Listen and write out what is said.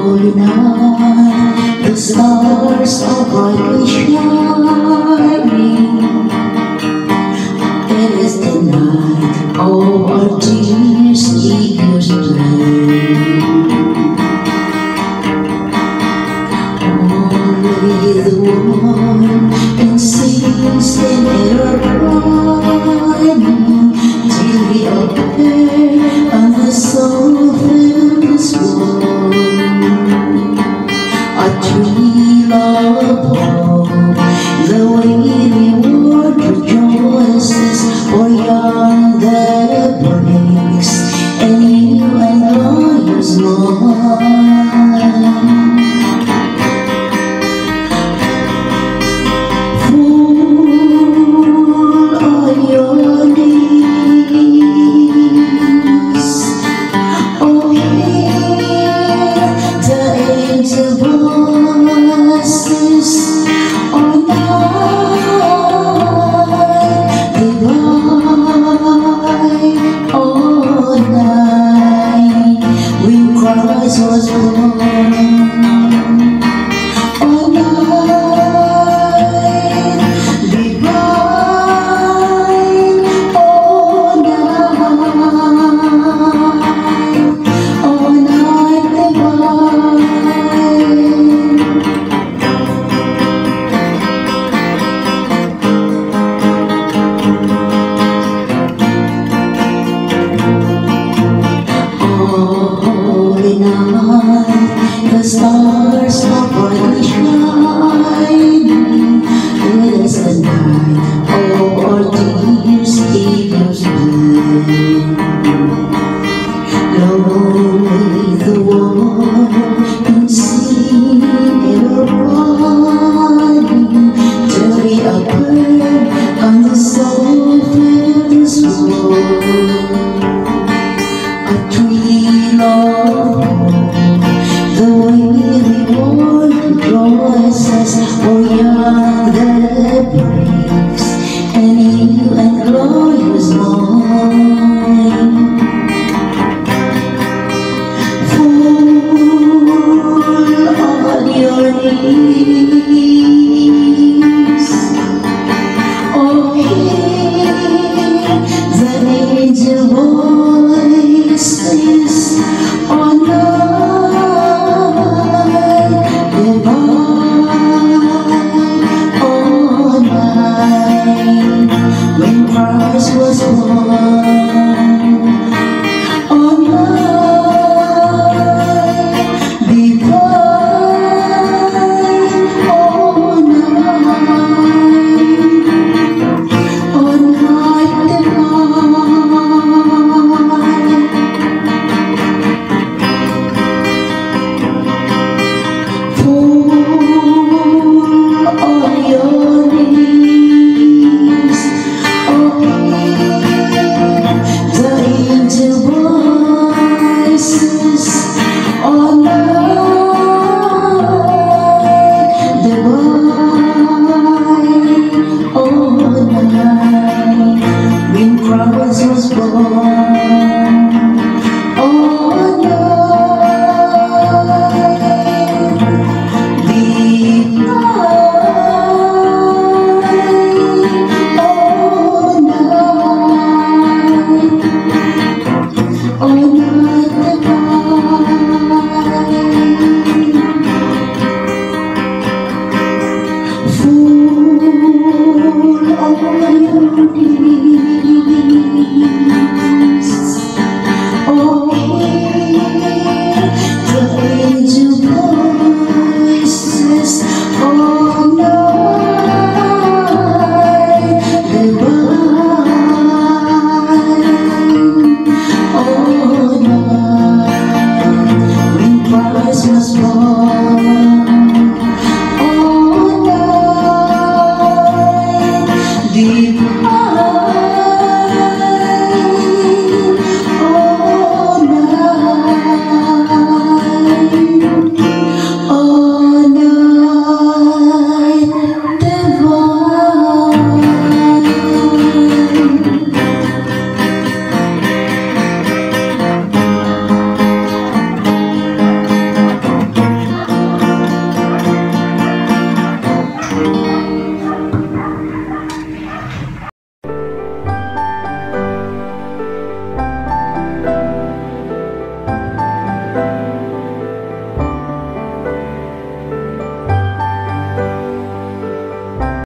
holy night, the stars are brightly shining. It is the night all our dear eagles play. Only the one can sing, sing lovable. The we would rejoice is your. Oh.